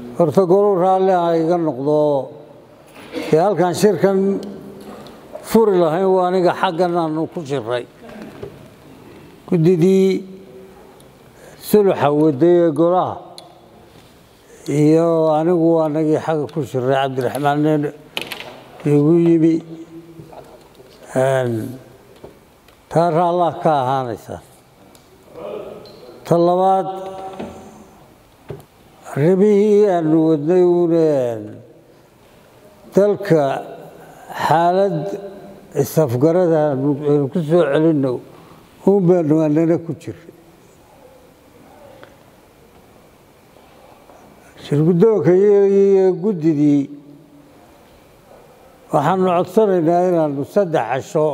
horta golow raalli ha iga noqdo. Dee halkaan shirkan furi lahayn waa aniga xaggan aanu ku shiray guddidii suluxa waday golaha iyo anigu anagii xagga ku shiray cabdiraxmaan nin igu yimi. Taa raallah ka ahaanaysaa ta labaad arrimihii aanu wadnay uune dalka xaalad isafgarada aynu ku soo celinno uun baanu anana ku jiray. Shirguddoonka iyo guddidii waxaanu codsanaynaa inaanu saddex casho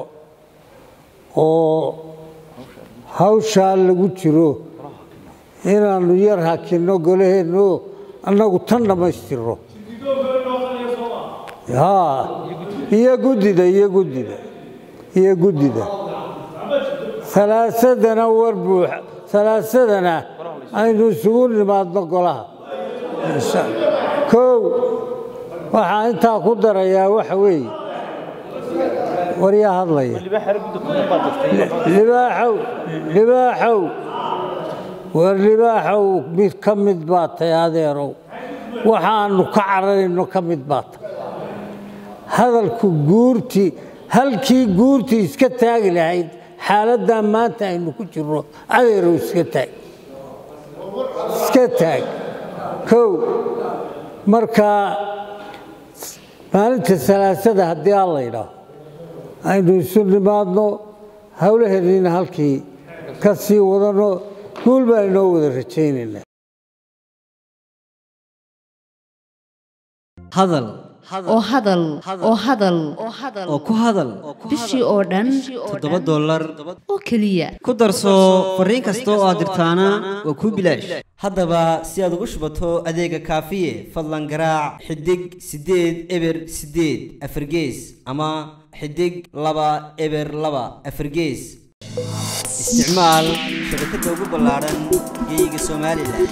oo hawshaa lagu jiro inaanu yar hakinno golaheenno annagu tan dhammaystirno haa iyo guddida iyo guddida iyo guddida. Alaasadana war buux alaasadana aynu isugu nimaadno golaha. Kow waxaa intaa ku darayaa waxa weeye waryaa hadlaya. Libaaxow libaaxow war libaaxow mid ka mid baa tay adeerow waxaanu ka cararayno ka mid baa tay hadalku guurtii halkii guurtii iska taagi lahayd xaaladdaa maanta aynu ku jirno adeerow iska taag. Iska taag. Kow markaa maalinta salaasada haddii aan la ydhaaho aynu isu nimaadno howlaheediina halkii ka sii wadanno guul baan inoo wada rajaynaynaa. Hadal. Oo hadal. Oo hadal. Oo ku hadal. Bishii oo dhan. Toddoba dollar. Oo keliya. Ku darso fariin kasta oo aad dirtaana waa kuu bilaash. haddaba si aad ugu shubato adeega kaafiye fadlan garaac xidig siddeed eber siddeed afargees ama xidig laba eber laba afargees isticmaal shabakadda ugu ballaadhan geyga somalilan